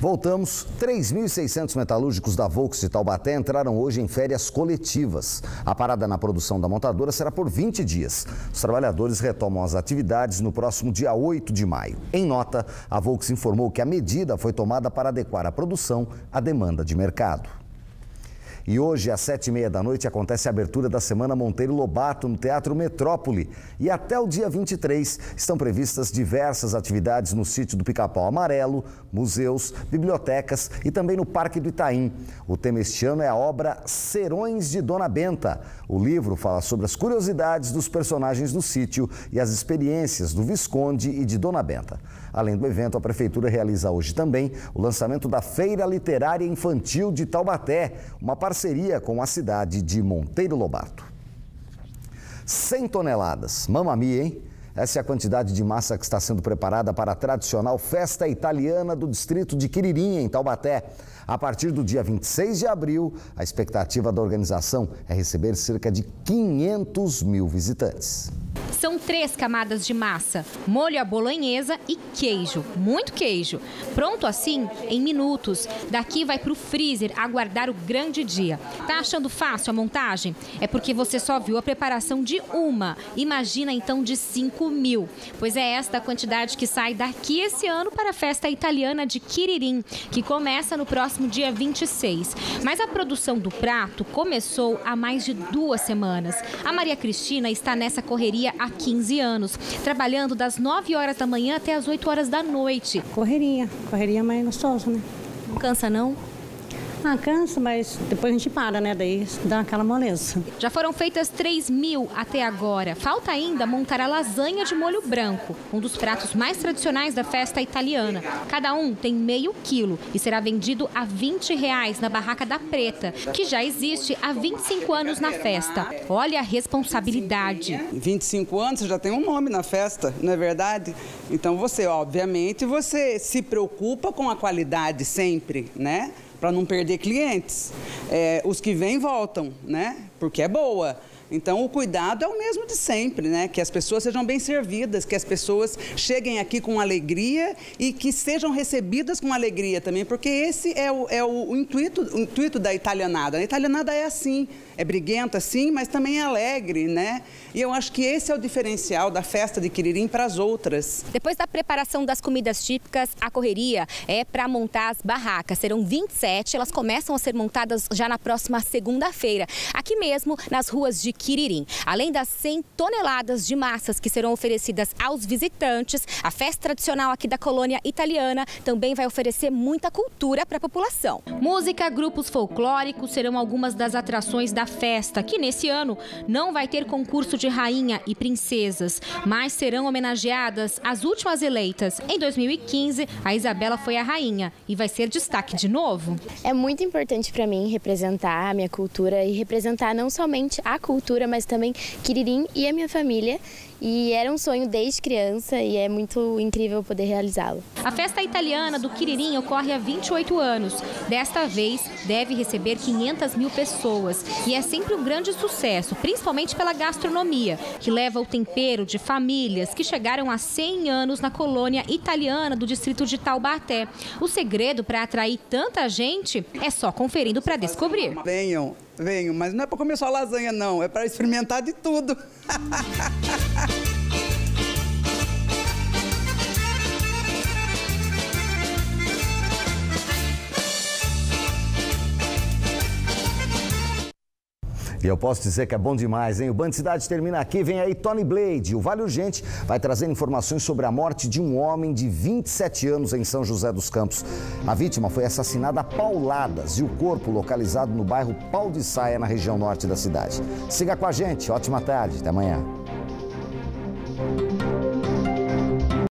Voltamos. 3.600 metalúrgicos da Volks de Taubaté entraram hoje em férias coletivas. A parada na produção da montadora será por 20 dias. Os trabalhadores retomam as atividades no próximo dia 8 de maio. Em nota, a Volks informou que a medida foi tomada para adequar a produção à demanda de mercado. E hoje, às sete e meia da noite, acontece a abertura da Semana Monteiro Lobato no Teatro Metrópole. E até o dia 23 estão previstas diversas atividades no sítio do Pica-Pau Amarelo, museus, bibliotecas e também no Parque do Itaim. O tema este ano é a obra Serões de Dona Benta. O livro fala sobre as curiosidades dos personagens do sítio e as experiências do Visconde e de Dona Benta. Além do evento, a Prefeitura realiza hoje também o lançamento da Feira Literária Infantil de Taubaté, uma parceria parceria com a cidade de Monteiro Lobato. 100 toneladas, mamamia, hein? Essa é a quantidade de massa que está sendo preparada para a tradicional festa italiana do distrito de Quiririm, em Taubaté. A partir do dia 26 de abril, a expectativa da organização é receber cerca de 500 mil visitantes. São três camadas de massa, molho à bolonhesa e queijo, muito queijo. Pronto assim em minutos. Daqui vai para o freezer aguardar o grande dia. Tá achando fácil a montagem? É porque você só viu a preparação de uma. Imagina então de 5 mil. Pois é esta a quantidade que sai daqui esse ano para a festa italiana de Quiririm, que começa no próximo dia 26. Mas a produção do prato começou há mais de duas semanas. A Maria Cristina está nessa correria há 15 anos, trabalhando das 9 horas da manhã até as 8 horas da noite. Correria, correria mais gostosa, né? Não cansa não? Ah, cansa, mas depois a gente para, né? Daí dá aquela moleza. Já foram feitas 3 mil até agora. Falta ainda montar a lasanha de molho branco, um dos pratos mais tradicionais da festa italiana. Cada um tem meio quilo e será vendido a 20 reais na Barraca da Preta, que já existe há 25 anos na festa. Olha a responsabilidade. 25 anos, você já tem um nome na festa, não é verdade? Então você, obviamente, você se preocupa com a qualidade sempre, né? Para não perder clientes. É, os que vêm voltam, né? Porque é boa. Então, o cuidado é o mesmo de sempre, né? Que as pessoas sejam bem servidas, que as pessoas cheguem aqui com alegria e que sejam recebidas com alegria também, porque esse é o, é o, o intuito, o intuito da italianada. A italianada é assim, é briguenta, sim, mas também é alegre, né? E eu acho que esse é o diferencial da festa de Quiririm para as outras. Depois da preparação das comidas típicas, a correria é para montar as barracas. Serão 27, elas começam a ser montadas já na próxima segunda-feira, aqui mesmo nas ruas de Quiririm. Além das 100 toneladas de massas que serão oferecidas aos visitantes, a festa tradicional aqui da colônia italiana também vai oferecer muita cultura para a população. Música, grupos folclóricos serão algumas das atrações da festa, que nesse ano não vai ter concurso de rainha e princesas, mas serão homenageadas as últimas eleitas. Em 2015, a Isabela foi a rainha e vai ser destaque de novo. É muito importante para mim representar a minha cultura e representar não somente a cultura, mas também Quiririm e a minha família. E era um sonho desde criança e é muito incrível poder realizá-lo. A festa italiana do Quiririm ocorre há 28 anos. Desta vez, deve receber 500 mil pessoas e é sempre um grande sucesso, principalmente pela gastronomia, que leva o tempero de famílias que chegaram há 100 anos na colônia italiana do distrito de Taubaté. O segredo para atrair tanta gente é só conferindo para descobrir. Venham, venham, mas não é para comer só lasanha, não, é para experimentar de tudo. E eu posso dizer que é bom demais, hein? O Band Cidade termina aqui, vem aí Tony Blade. O Vale Urgente vai trazer informações sobre a morte de um homem de 27 anos em São José dos Campos. A vítima foi assassinada a pauladas e o corpo localizado no bairro Pau de Saia, na região norte da cidade. Siga com a gente, ótima tarde, até amanhã.